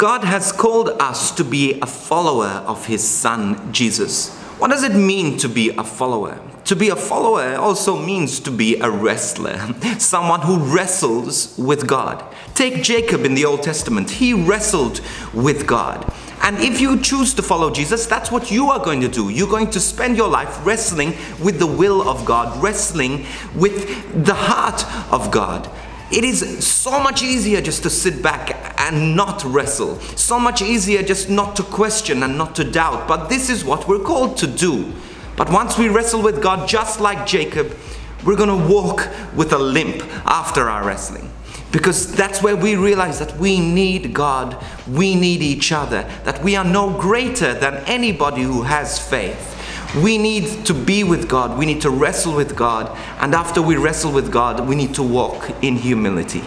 God has called us to be a follower of His Son, Jesus. What does it mean to be a follower? To be a follower also means to be a wrestler, someone who wrestles with God. Take Jacob in the Old Testament. He wrestled with God. And if you choose to follow Jesus, that's what you are going to do. You're going to spend your life wrestling with the will of God, wrestling with the heart of God. It is so much easier just to sit back and not wrestle. So much easier just not to question and not to doubt. But this is what we're called to do. But once we wrestle with God, just like Jacob, we're going to walk with a limp after our wrestling. Because that's where we realize that we need God, we need each other, that we are no greater than anybody who has faith. We need to be with God, we need to wrestle with God, and after we wrestle with God, we need to walk in humility.